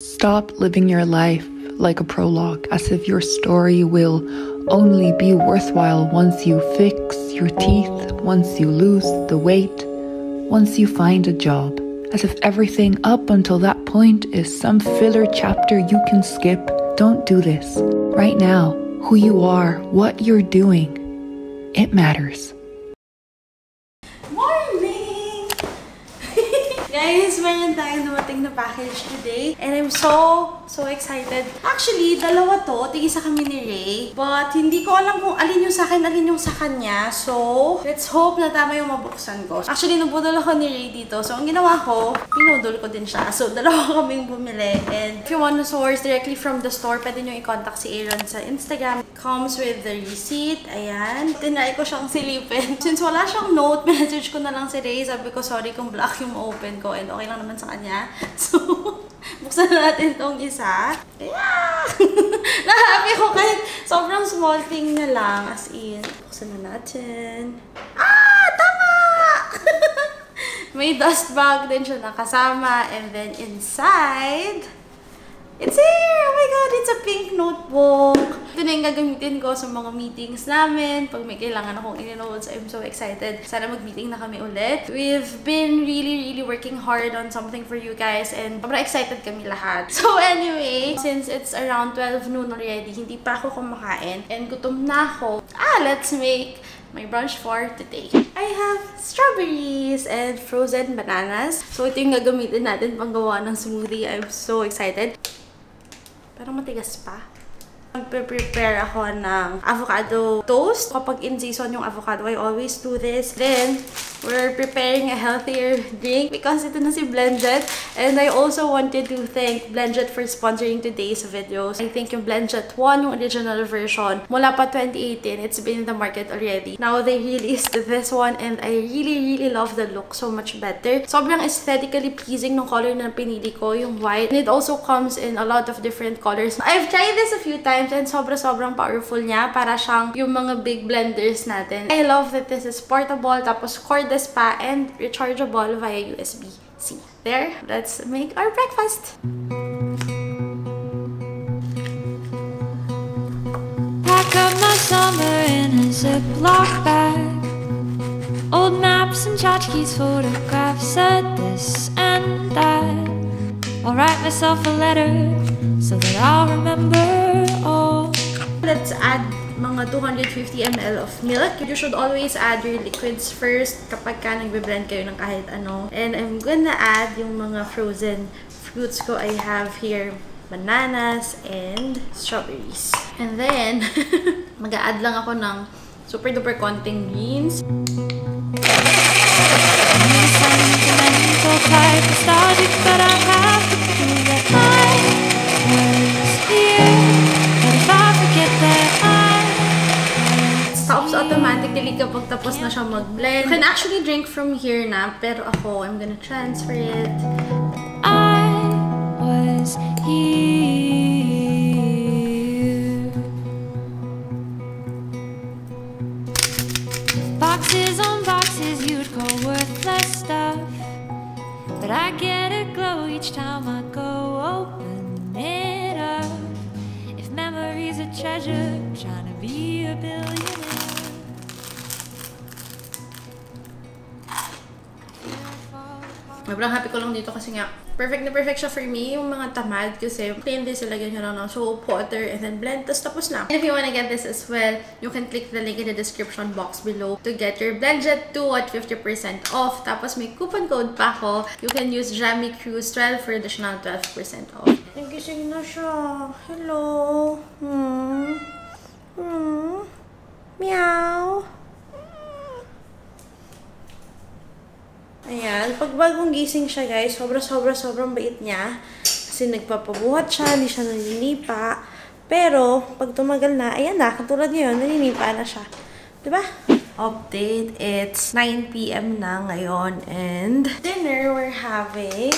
Stop living your life like a prologue, as if your story will only be worthwhile once you fix your teeth, once you lose the weight, once you find a job, as if everything up until that point is some filler chapter you can skip. Don't do this. Right now, who you are, what you're doing, it matters. Guys, meron tayong dumating na package today. And I'm so, so excited. Actually, dalawa to. Tigisa kami ni Ray. But, hindi ko alam kung alin yung sa akin, alin yung sa kanya. So, let's hope na tama yung mabuksan ko. Actually, nabudol ako ni Ray dito. So, ang ginawa ko, pinudol ko din siya. So, dalawa kaming bumili. And if you want to source directly from the store, pwede nyo i-contact si Aaron sa Instagram. Comes with the receipt. Ayan. Tinry ko siyang silipin. Since wala siyang note, message ko na lang si Ray. Sabi ko, sorry kung black yung open ko. And okay lang naman sa kanya. So, buksan na natin tong isa. Yeah! Na-happy ko kahit sobrang small thing na lang. As in, buksan na natin. Ah! Tama! May dust bag din siya nakasama. And then inside, It's here! Oh my God! It's a pink notebook! Ito na yung gagamitin ko sa mga meetings namin. Pag may kailangan akong in-notes, I'm so excited. Sana mag-meeting na kami ulit. We've been really, really working hard on something for you guys and sobrang excited kami lahat. So anyway, since it's around 12 noon already, hindi pa ako kumakain and gutom na ako. Ah, let's make my brunch for today. I have strawberries and frozen bananas. So ito yung gagamitin natin panggawa ng smoothie. I'm so excited. Parang matigas pa. Magpe-prepare ako ng avocado toast. Kapag in season yung avocado, I always do this. Then, we're preparing a healthier drink because ito na si Blendjet. And I also wanted to thank Blendjet for sponsoring today's videos. I think yung Blendjet 1, yung original version, mula pa 2018, it's been in the market already. Now, they released this one and I really, really love the look so much better. Sobrang aesthetically pleasing ng color na pinili ko, yung white. And it also comes in a lot of different colors. I've tried this a few times and sobra-sobrang powerful niya para siyang yung mga big blenders natin. I love that this is portable, tapos cordless pa, and rechargeable via USB-C. There, let's make our breakfast! Pack up my summer in a Ziploc bag. Old maps and tchotchkes, photographs at this and that. I'll write myself a letter so that I'll remember. Let's add mga 250 ml of milk. You should always add your liquids first kapag ka nagbe-blend kayo ng kahit ano. And I'm gonna add yung mga frozen fruits ko. I have here bananas and strawberries. And then, mag-add lang ako ng super duper konting beans. Kapag tapos na siya mag-blend. You can actually drink from here na, pero ako, I'm gonna transfer it. I was here. Sobrang happy ko lang dito kasi nga, perfect na perfect siya for me. Yung mga tamad kasi plain din sila ganyan lang ng soap, water, and then blend. Tapos tapos na. And if you wanna get this as well, you can click the link in the description box below to get your Blendjet 2 at 50% off. Tapos may coupon code pa ako. You can use Jammy Cruise 12 for additional 12% off. Nagising na siya. Hello. Hmm. Hmm. Meow. Ayan, pag bagong gising siya guys, sobra-sobra-sobrang bait niya. Kasi nagpapabuhat siya, hindi siya naninipa. Pero, pag tumagal na, ayan na, katulad ngayon, naninipa na siya. Diba? Update, it's 9pm na ngayon. And dinner we're having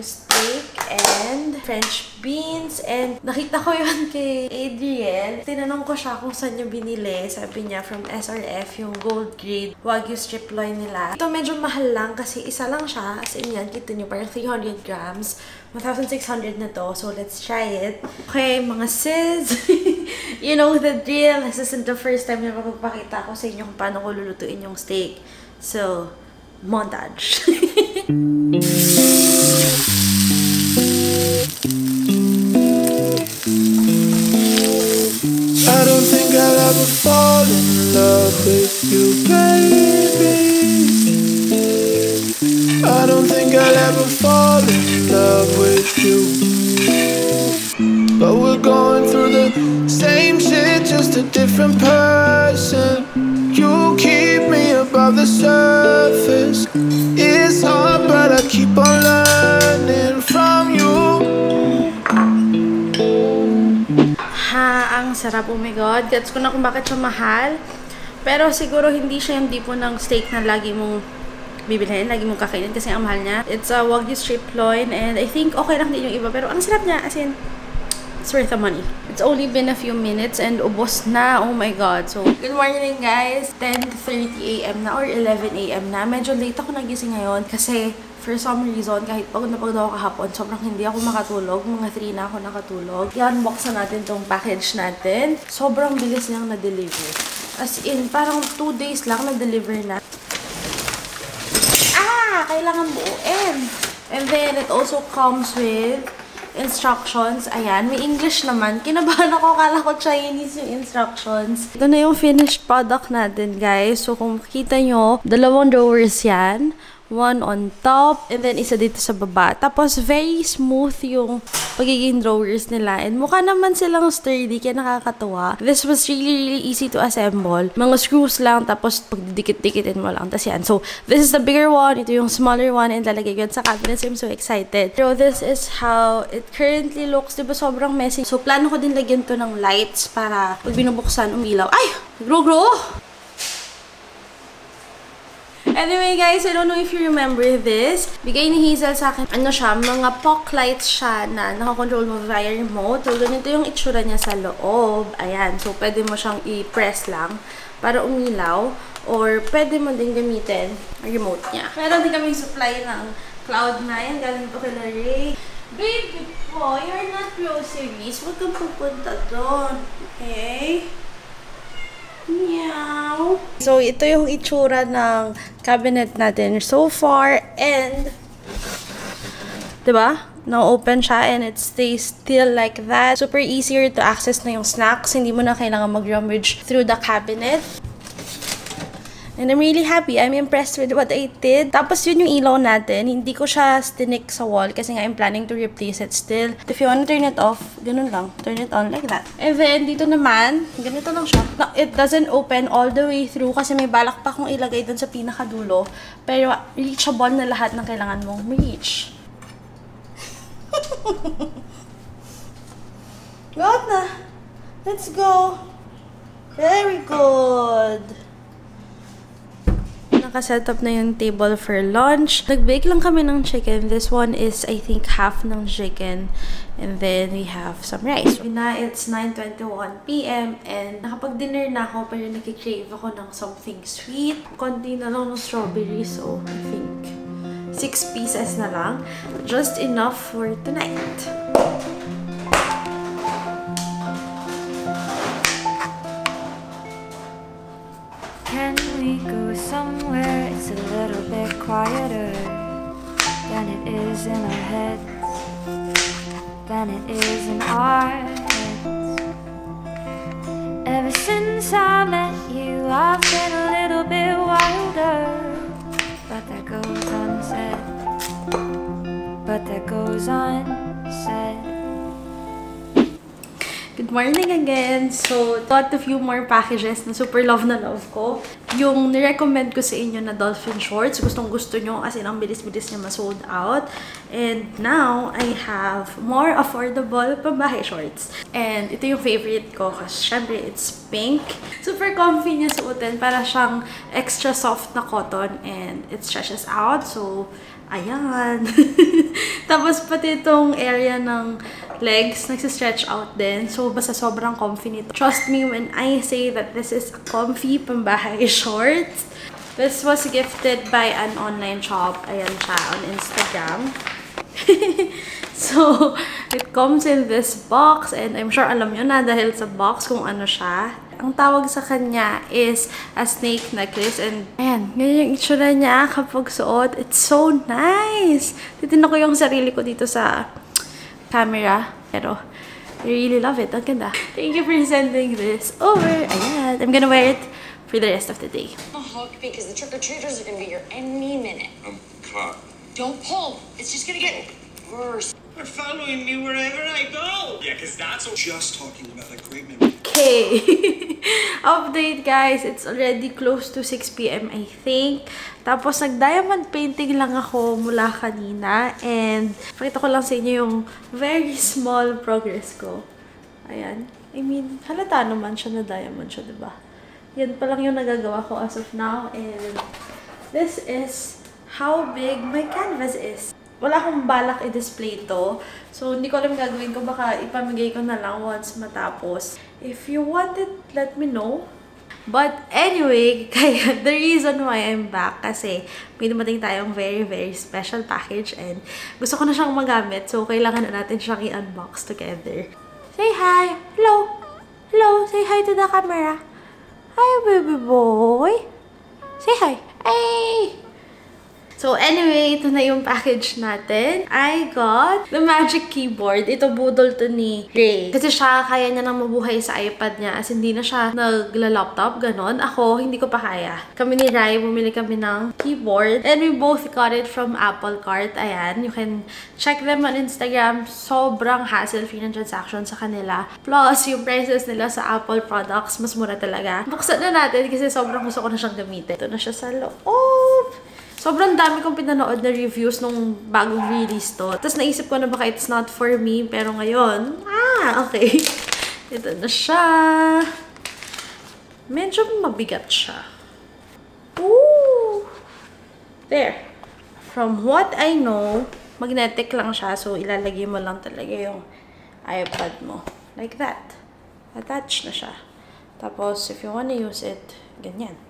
steak and French beans. And nakita ko yun kay Adriel. Tinanong ko siya kung saan niya binili. Sabi niya from SRF, yung gold grade Wagyu strip loin nila. Ito medyo mahal lang kasi isa lang siya. As in yan, kita niyo parang 300 grams. 1,600 na to. So, let's try it. Okay, mga sis. you know the drill. This isn't the first time na mapagpakita ko sa inyo kung paano ko lulutuin yung steak. So, montage. you, baby. I don't think I'll ever fall in love with you. But we're going through the same shit, just a different person. You keep me above the surface. It's hard, but I keep on learning from you. Ha, ang sarap. Oh my God. Gets ko na kung bakit siya mahal. Pero siguro hindi siya yung tipo ng steak na lagi mong bibilhin, lagi mong kakainin kasi ang mahal niya. It's a Wagyu strip loin and I think okay lang din yung iba. Pero ang sarap niya, as in, it's worth the money. It's only been a few minutes and ubos na. Oh my God. So, good morning guys. 10.30 a.m. na or 11 a.m. na. Medyo late ako nagising ngayon kasi for some reason, kahit pagod na pagod ako kahapon, sobrang hindi ako makatulog. Mga 3 na ako nakatulog. I-unbox na natin tong package natin. Sobrang bilis niyang na-deliver. As in, parang 2 days lang na-deliver na. Ah! Kailangan buuin. And then, it also comes with instructions. Ayan, may English naman. Kinabahan ako, kala ko Chinese yung instructions. Ito na yung finished product natin, guys. So, kung makita nyo, dalawang drawers yan. One on top, and then isa dito sa baba. Tapos, very smooth yung pagiging drawers nila. And mukha naman silang sturdy, kaya nakakatuwa. This was really, really easy to assemble. Mga screws lang, tapos pagdidikit-dikitin mo lang. Tapos yan. So, this is the bigger one. Ito yung smaller one. And lalagay ko sa cabinet. So, I'm so excited. So, this is how it currently looks. Diba sobrang messy? So, plano ko din lagyan to ng lights para pag binubuksan, umilaw. Ay! Grow-grow! Anyway, guys, I don't know if you remember this. Bigay ni Hazel sa akin, ano siya, mga POC lights siya na nakakontrol mo via remote. So, ganito yung itsura niya sa loob. Ayan. So, pwede mo siyang i-press lang para umilaw. Or, pwede mo din gamitin remote niya. Meron din kami supply ng Cloud9. Galing to kila Ray. Baby po, you're not groceries. Huwag kang pupunta doon. Okay? Meow. So, ito yung itsura ng cabinet natin so far. And, diba? Na-open siya and it stays still like that. Super easier to access na yung snacks. Hindi mo na kailangan mag-rummage through the cabinet. And I'm really happy. I'm impressed with what I did. Tapos yun yung ilaw natin. Hindi ko siya stinik sa wall kasi nga I'm planning to replace it still. If you wanna turn it off, ganun lang. Turn it on like that. And then, dito naman, ganito lang siya. No, it doesn't open all the way through kasi may balak pa akong ilagay dun sa pinakadulo. Pero reachable na lahat ng kailangan mong reach. Go na. Let's go. Very good. Nakaset up na yung table for lunch. Nag-bake lang kami ng chicken. This one is, I think, half ng chicken. And then, we have some rice. Na, it's 9.21pm and nakapag-dinner na ako pero nakikrave ako ng something sweet. Konti na lang ng strawberry so I think six pieces na lang. Just enough for tonight. Quieter than it is in our heads? Than it is in our heads. Ever since I met you, I've been a little bit wilder. But that goes unsaid. But that goes unsaid. Good morning again! So, got a few more packages na super love na love ko. Yung nirecommend ko sa inyo na dolphin shorts, gustong gusto nyo kasi ang bilis-bilis niya ma-sold out. And now, I have more affordable pambahay shorts. And ito yung favorite ko kasi syempre it's pink. Super comfy niya suotin. Para siyang extra soft na cotton and it stretches out. So, Ayan. Tapos pati itong area ng legs, nagsistretch out din. So, basta sobrang comfy nito. Trust me when I say that this is a comfy pambahay shorts. This was gifted by an online shop. Ayan siya, on Instagram. so, it comes in this box and I'm sure alam nyo na dahil sa box kung ano siya. Ang tawag sa kanya is a snake necklace and ayan, ganyan yung itsura niya kapag suot. It's so nice! Titignan ko yung sarili ko dito sa camera. Pero, I really love it. Ang ganda. Thank you for sending this over. Ayan. I'm gonna wear it for the rest of the day. a hook because the trick-or-treaters are gonna be here any minute. I'm caught. Don't pull. It's just gonna get worse. They're following me wherever I go. Yeah, because that's just talking about a great memory. Okay. Update guys, it's already close to 6 p.m. I think. Tapos nag-diamond painting lang ako mula kanina and pakita ko lang sa inyo yung very small progress ko. Ayan. I mean, halata naman siya na diamond siya, 'di ba? Yan pa lang yung nagagawa ko as of now and this is how big my canvas is. Wala akong balak i-display to. So, hindi ko alam gagawin ko. Baka ipamigay ko na lang once matapos. If you want it, let me know. But anyway, kaya the reason why I'm back kasi may dumating tayong very, very special package and gusto ko na siyang magamit. So, kailangan na natin siyang i-unbox together. Say hi! Hello! Hello! Say hi to the camera! Hi, baby boy! Say hi! Hey! So anyway, ito na yung package natin. I got the Magic Keyboard. Ito budol to ni Ray. Kasi siya, kaya niya nang mabuhay sa iPad niya. As hindi na siya nagla-laptop, ganon. Ako, hindi ko pa kaya. Kami ni Rai, bumili kami ng keyboard. And we both got it from Apple Cart. Ayan, you can check them on Instagram. Sobrang hassle-free ng transaction sa kanila. Plus, yung prices nila sa Apple products, mas mura talaga. Buksan na natin kasi sobrang gusto ko na siyang gamitin. Ito na siya sa loob. Sobrang dami kong pinanood na reviews nung bagong release to. Tapos naisip ko na baka it's not for me. Pero ngayon, ah, okay. Ito na siya. Medyo mabigat siya. Ooh! There. From what I know, magnetic lang siya. So, ilalagay mo lang talaga yung iPad mo. Like that. Attached na siya. Tapos, if you wanna use it, ganyan.